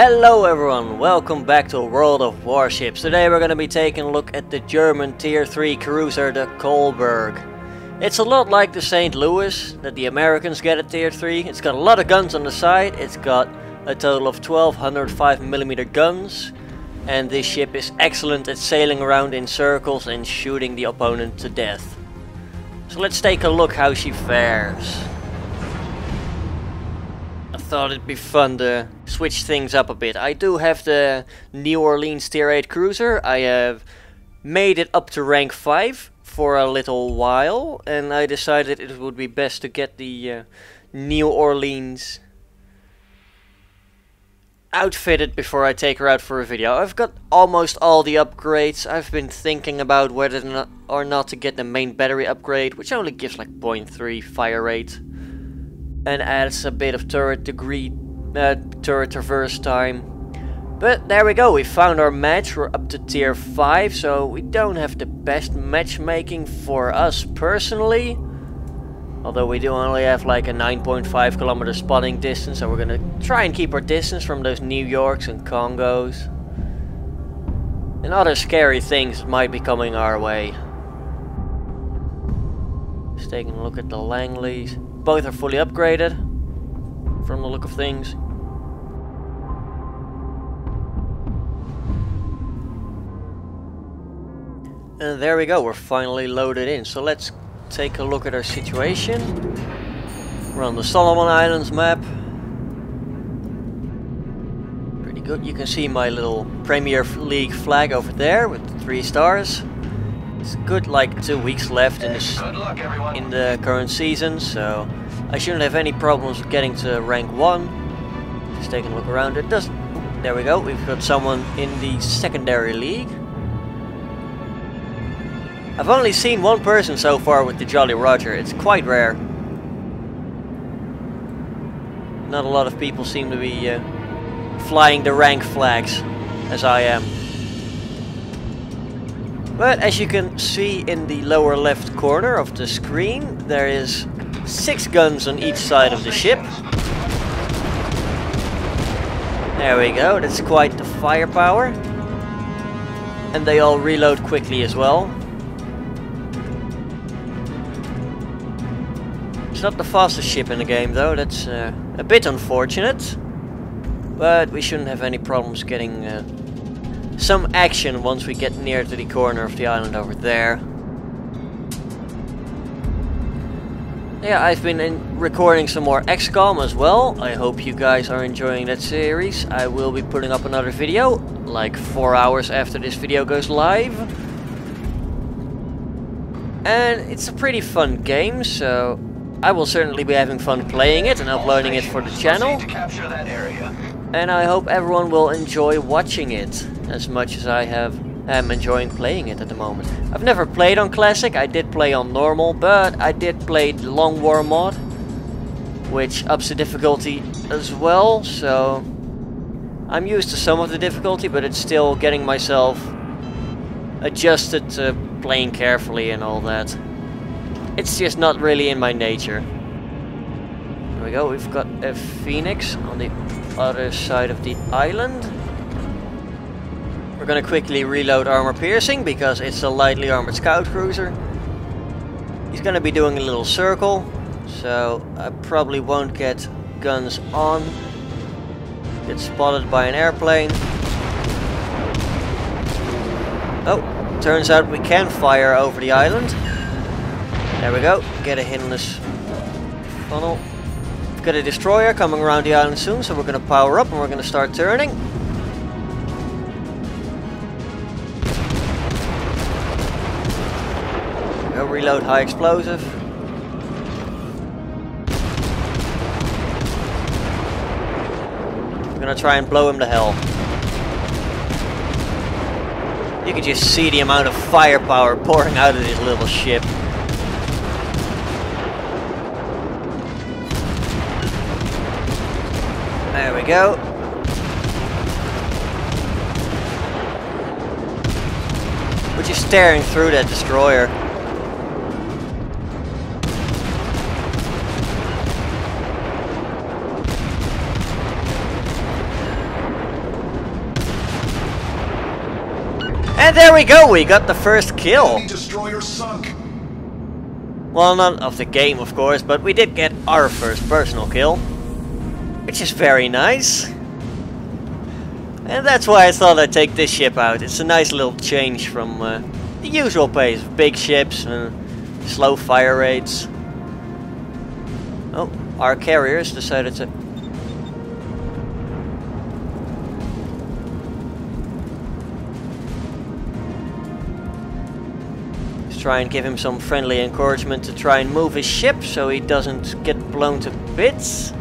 Hello everyone, welcome back to World of Warships. Today we're going to be taking a look at the German Tier 3 cruiser, the Kolberg. It's a lot like the St. Louis that the Americans get at Tier 3. It's got a lot of guns on the side, it's got a total of 1205mm guns. And this ship is excellent at sailing around in circles and shooting the opponent to death. So let's take a look how she fares. I thought it'd be fun to switch things up a bit. I do have the New Orleans Tier 8 cruiser. I have made it up to rank 5 for a little while and I decided it would be best to get the uh, New Orleans outfitted before I take her out for a video. I've got almost all the upgrades. I've been thinking about whether or not to get the main battery upgrade, which only gives like 0.3 fire rate. And adds a bit of turret degree, uh, turret traverse time. But there we go, we found our match, we're up to tier 5, so we don't have the best matchmaking for us personally. Although we do only have like a 9.5 kilometer spotting distance, so we're gonna try and keep our distance from those New Yorks and Kongos. And other scary things might be coming our way. Just taking a look at the Langleys. Both are fully upgraded, from the look of things. And there we go, we're finally loaded in. So let's take a look at our situation. We're on the Solomon Islands map. Pretty good. You can see my little Premier League flag over there with the three stars. It's good like two weeks left in, this, in the current season, so I shouldn't have any problems with getting to rank 1. Just taking a look around. It does. There we go. We've got someone in the secondary league. I've only seen one person so far with the Jolly Roger. It's quite rare. Not a lot of people seem to be uh, flying the rank flags, as I am. But as you can see in the lower left corner of the screen, there is six guns on each side of the ship. There we go, that's quite the firepower. And they all reload quickly as well. It's not the fastest ship in the game though, that's uh, a bit unfortunate. But we shouldn't have any problems getting uh, some action once we get near to the corner of the island over there. Yeah, I've been recording some more XCOM as well. I hope you guys are enjoying that series. I will be putting up another video, like 4 hours after this video goes live. And it's a pretty fun game, so I will certainly be having fun playing it and uploading it for the channel. And I hope everyone will enjoy watching it as much as I have am enjoying playing it at the moment. I've never played on Classic, I did play on Normal, but I did play the Long War mod, which ups the difficulty as well, so I'm used to some of the difficulty, but it's still getting myself adjusted to playing carefully and all that. It's just not really in my nature. There we go, we've got a Phoenix on the other side of the island. We're gonna quickly reload armor piercing because it's a lightly armored scout cruiser. He's gonna be doing a little circle, so I probably won't get guns on. Get spotted by an airplane. Oh, turns out we can fire over the island. There we go. Get a this funnel. Got a destroyer coming around the island soon, so we're going to power up and we're going to start turning. Go reload high explosive. We're going to try and blow him to hell. You can just see the amount of firepower pouring out of this little ship. go. We're just staring through that destroyer. And there we go, we got the first kill. Destroyer sunk. Well, none of the game, of course, but we did get our first personal kill. Which is very nice. And that's why I thought I'd take this ship out. It's a nice little change from uh, the usual pace of big ships and slow fire rates. Oh, our carriers decided to... Let's try and give him some friendly encouragement to try and move his ship so he doesn't get blown to bits.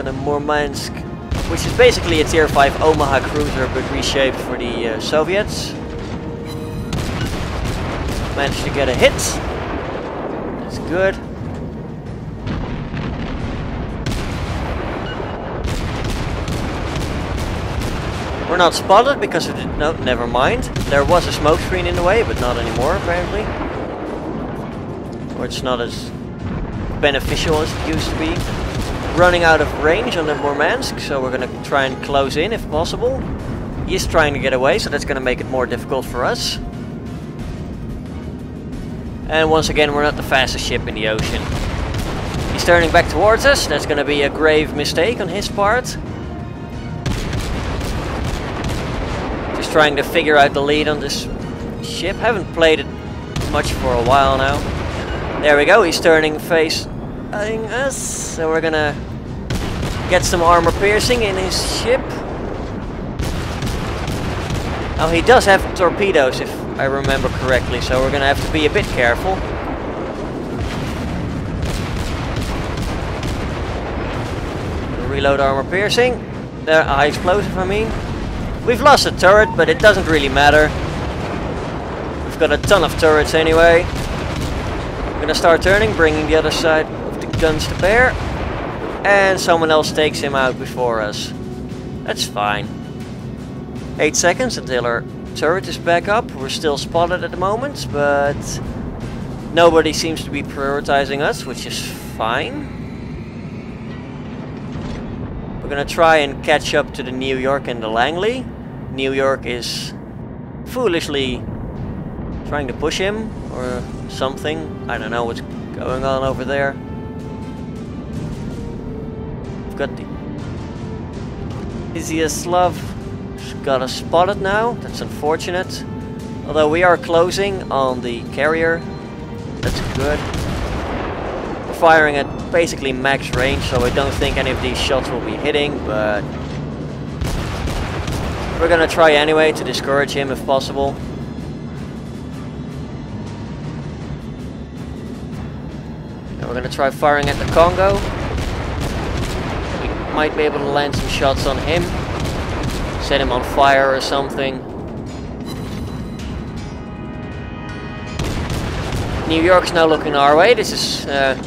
We've a Murmansk, which is basically a tier 5 Omaha cruiser but reshaped for the uh, Soviets. Managed to get a hit. That's good. We're not spotted because of the... No, never mind. There was a smoke screen in the way, but not anymore, apparently. Or it's not as beneficial as it used to be. Running out of range on the Murmansk, so we're gonna try and close in if possible. He's trying to get away, so that's gonna make it more difficult for us. And once again, we're not the fastest ship in the ocean. He's turning back towards us. That's gonna be a grave mistake on his part. Just trying to figure out the lead on this ship. Haven't played it much for a while now. There we go, he's turning face us. So we're gonna get some armor piercing in his ship. Oh, he does have torpedoes if I remember correctly, so we're gonna have to be a bit careful. Reload armor piercing. The high explosive, I mean. We've lost a turret, but it doesn't really matter. We've got a ton of turrets anyway. I'm gonna start turning, bringing the other side guns to bear. And someone else takes him out before us. That's fine. 8 seconds until our turret is back up. We're still spotted at the moment, but nobody seems to be prioritizing us, which is fine. We're gonna try and catch up to the New York and the Langley. New York is foolishly trying to push him or something. I don't know what's going on over there. The Izyaslav got us spotted now. That's unfortunate. Although we are closing on the carrier. That's good. We're firing at basically max range, so I don't think any of these shots will be hitting, but... We're gonna try anyway to discourage him if possible. We're gonna try firing at the Kongo. Might be able to land some shots on him. Set him on fire or something. New York's now looking our way. This is uh,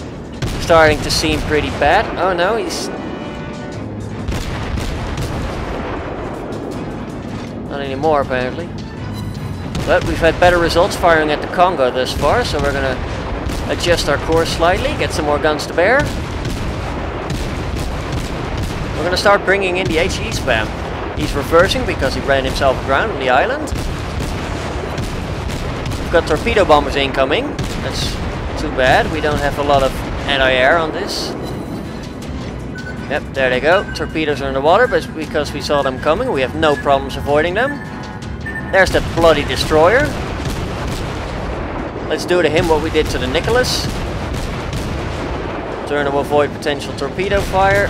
starting to seem pretty bad. Oh no, he's... Not anymore, apparently. But we've had better results firing at the Kongo thus far, so we're gonna adjust our course slightly, get some more guns to bear. We're gonna start bringing in the HE spam. He's reversing because he ran himself aground on the island. We've got torpedo bombers incoming. That's too bad. We don't have a lot of anti-air on this. Yep, there they go. Torpedoes are in the water, but because we saw them coming, we have no problems avoiding them. There's the bloody destroyer. Let's do to him what we did to the Nicholas. Turn to avoid potential torpedo fire.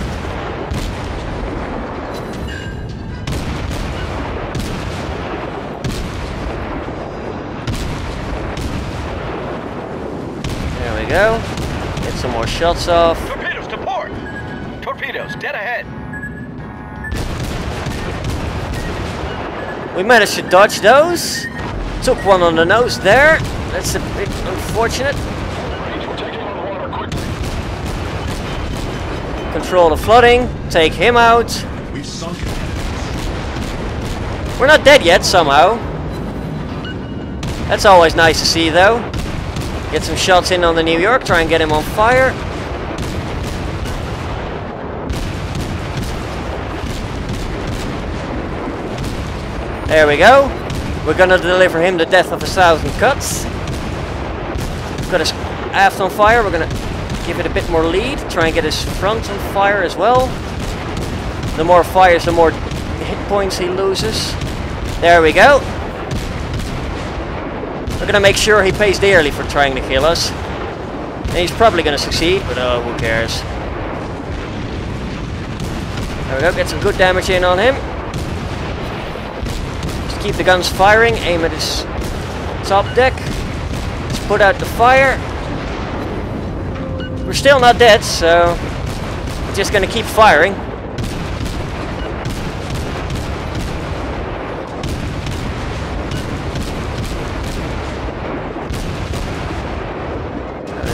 There we go some more shots off. Torpedoes to port! Torpedoes, dead ahead. We managed to dodge those. Took one on the nose there. That's a bit unfortunate. Control the flooding. Take him out. We've sunk We're not dead yet, somehow. That's always nice to see, though. Get some shots in on the New York, try and get him on fire. There we go. We're gonna deliver him the death of a thousand cuts. Got his aft on fire. We're gonna give it a bit more lead. Try and get his front on fire as well. The more fires, the more hit points he loses. There we go. We're gonna make sure he pays dearly for trying to kill us. And he's probably gonna succeed, but oh, who cares. There we go, get some good damage in on him. Just keep the guns firing, aim at his top deck. Just put out the fire. We're still not dead, so just gonna keep firing.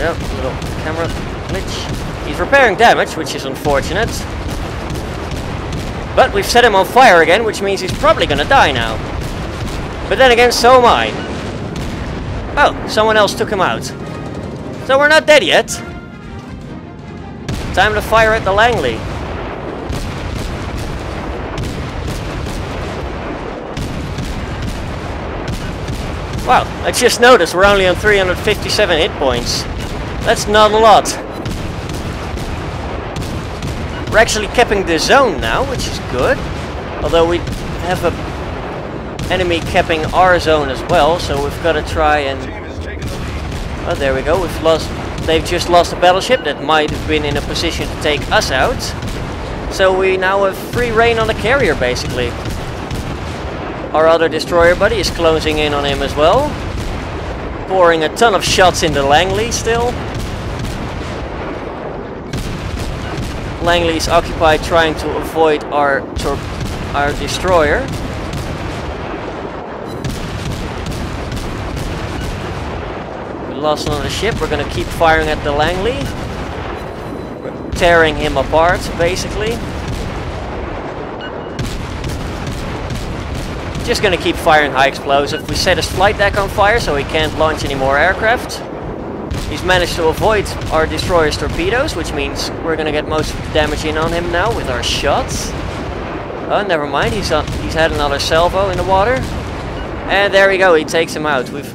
There we go, little camera glitch. He's repairing damage, which is unfortunate. But we've set him on fire again, which means he's probably gonna die now. But then again, so am I. Oh, someone else took him out. So we're not dead yet. Time to fire at the Langley. Wow, I just noticed we're only on 357 hit points. That's not a lot. We're actually capping the zone now, which is good. Although we have a enemy capping our zone as well, so we've got to try and... Oh, there we go. We've lost... They've just lost a battleship that might have been in a position to take us out. So we now have free reign on the carrier, basically. Our other destroyer buddy is closing in on him as well. Pouring a ton of shots into Langley still. Langley's occupied trying to avoid our our destroyer. We lost another ship. We're gonna keep firing at the Langley. We're tearing him apart, basically. Just gonna keep firing high explosive. We set his flight deck on fire so he can't launch any more aircraft. He's managed to avoid our destroyer's torpedoes, which means we're gonna get most of the damage in on him now with our shots. Oh, never mind, he's, he's had another salvo in the water. And there we go, he takes him out. We've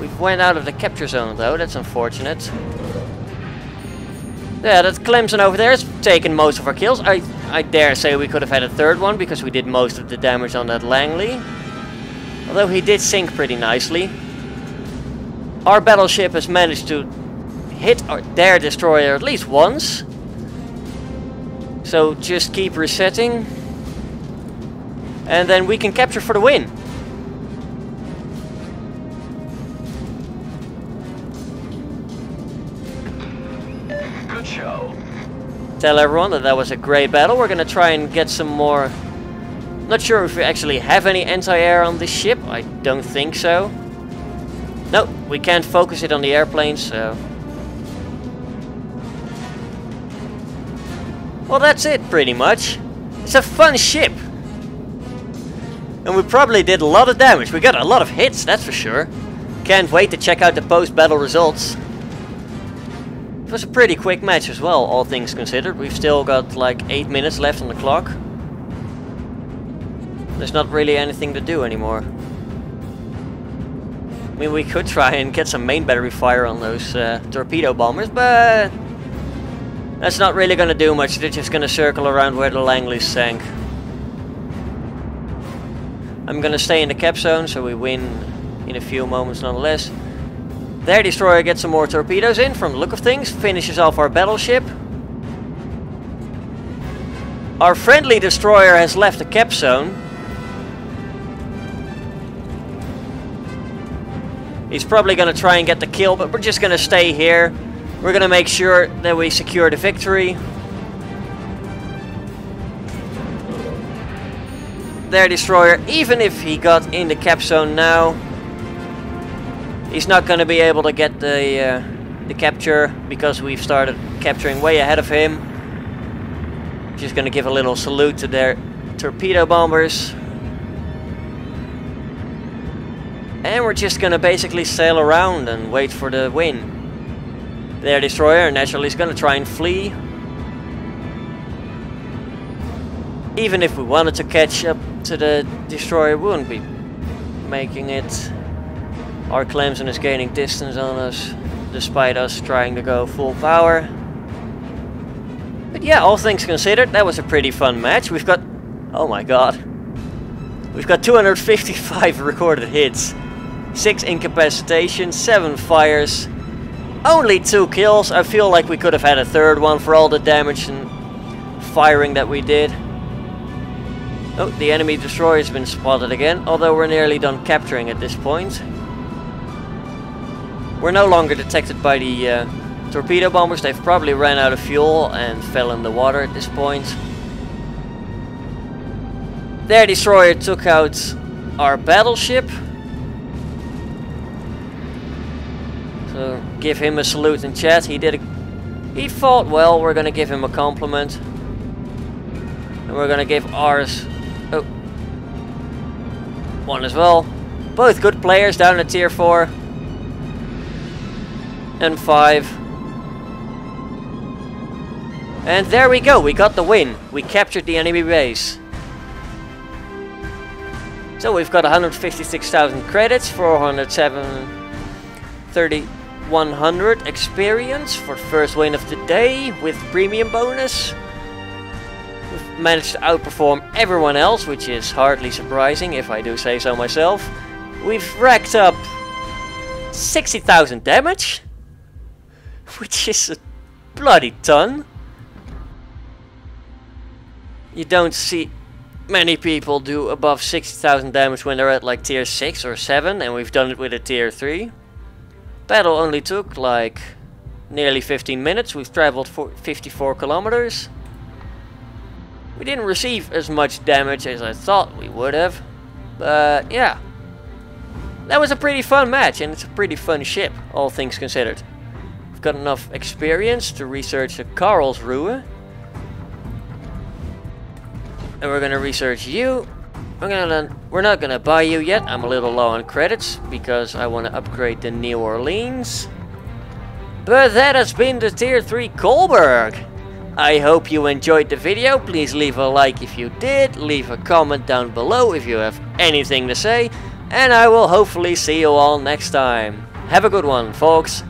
we've went out of the capture zone though, that's unfortunate. Yeah, that Clemson over there has taken most of our kills. I, I dare say we could have had a third one because we did most of the damage on that Langley. Although he did sink pretty nicely. Our battleship has managed to hit our, their destroyer at least once. So just keep resetting. And then we can capture for the win. Good show. Tell everyone that that was a great battle. We're gonna try and get some more... Not sure if we actually have any anti-air on this ship. I don't think so. No, we can't focus it on the airplanes, so... Well, that's it, pretty much. It's a fun ship. And we probably did a lot of damage. We got a lot of hits, that's for sure. Can't wait to check out the post-battle results. It was a pretty quick match as well, all things considered. We've still got like 8 minutes left on the clock. There's not really anything to do anymore. I mean, we could try and get some main battery fire on those uh, torpedo bombers, but that's not really going to do much. They're just going to circle around where the Langley sank. I'm going to stay in the cap zone, so we win in a few moments nonetheless. Their destroyer gets some more torpedoes in from the look of things, finishes off our battleship. Our friendly destroyer has left the cap zone. He's probably going to try and get the kill, but we're just going to stay here. We're going to make sure that we secure the victory. Their destroyer, even if he got in the cap zone now, he's not going to be able to get the, uh, the capture because we've started capturing way ahead of him. Just going to give a little salute to their torpedo bombers. And we're just gonna basically sail around and wait for the win. Their destroyer naturally is gonna try and flee. Even if we wanted to catch up to the destroyer wouldn't be making it. Our Clemson is gaining distance on us, despite us trying to go full power. But yeah, all things considered, that was a pretty fun match. We've got... Oh my god. We've got 255 recorded hits. 6 incapacitations, 7 fires. Only 2 kills. I feel like we could have had a third one for all the damage and firing that we did. Oh, the enemy destroyer has been spotted again, although we're nearly done capturing at this point. We're no longer detected by the uh, torpedo bombers. They've probably ran out of fuel and fell in the water at this point. Their destroyer took out our battleship. Give him a salute in chat. He did a, he fought well. We're gonna give him a compliment. And we're gonna give ours oh one as well. Both good players down at tier 4 and 5. And there we go, we got the win. We captured the enemy base. So we've got 156,000 credits, 407, 3100 experience for first win of the day with premium bonus. We've managed to outperform everyone else, which is hardly surprising if I do say so myself. We've racked up 60,000 damage, which is a bloody ton. You don't see many people do above 60,000 damage when they're at like tier 6 or 7 and we've done it with a tier 3. Battle only took like nearly 15 minutes, we've traveled 54 kilometers. We didn't receive as much damage as I thought we would have, but yeah. That was a pretty fun match and it's a pretty fun ship, all things considered. We've got enough experience to research the Karlsruhe and we're gonna research you. We're gonna we're not gonna buy you yet. I'm a little low on credits because I want to upgrade the New Orleans. But that has been the Tier 3 Kolberg. I hope you enjoyed the video. Please leave a like if you did. Leave a comment down below if you have anything to say. And I will hopefully see you all next time. Have a good one, folks.